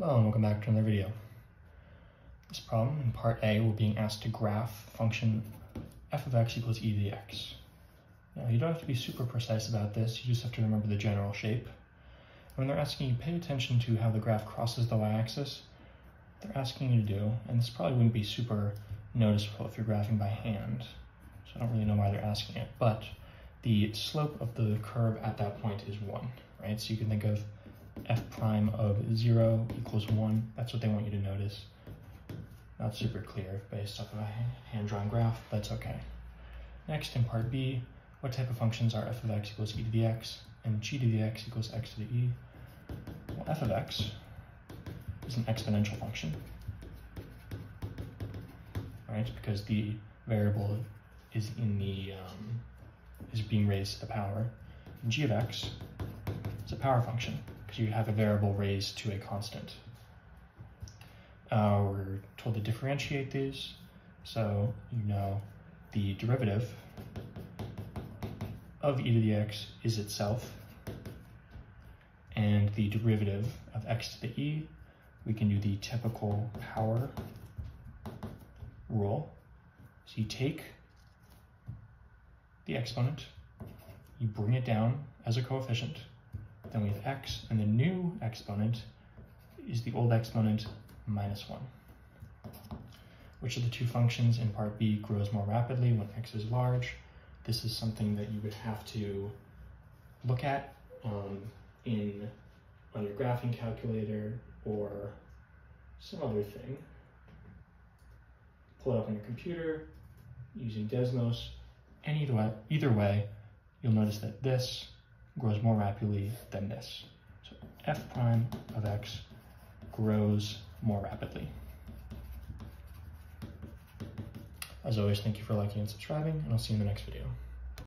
Hello and welcome back to another video. This problem in part A, we're being asked to graph function f of x equals e to the x. Now you don't have to be super precise about this, you just have to remember the general shape. And when they're asking you pay attention to how the graph crosses the y-axis, they're asking you to do, and this probably wouldn't be super noticeable if you're graphing by hand, so I don't really know why they're asking it, but the slope of the curve at that point is 1, right? So you can think of f prime of 0 equals 1. That's what they want you to notice. Not super clear based off of a hand-drawn graph, but that's okay. Next, in part B, what type of functions are f of x equals e to the x and g to the x equals x to the e? Well, f of x is an exponential function, right? Because the variable is in the um, is being raised to the power. And g of x is a power function because you have a variable raised to a constant. Uh, we're told to differentiate these, so you know the derivative of e to the x is itself, and the derivative of x to the e, we can do the typical power rule. So you take the exponent, you bring it down as a coefficient, then we have x, and the new exponent is the old exponent minus 1. Which of the two functions in part B grows more rapidly when x is large? This is something that you would have to look at um, in on your graphing calculator or some other thing. Pull it up on your computer using Desmos. And either way, either way, you'll notice that this grows more rapidly than this. So f prime of x grows more rapidly. As always, thank you for liking and subscribing, and I'll see you in the next video.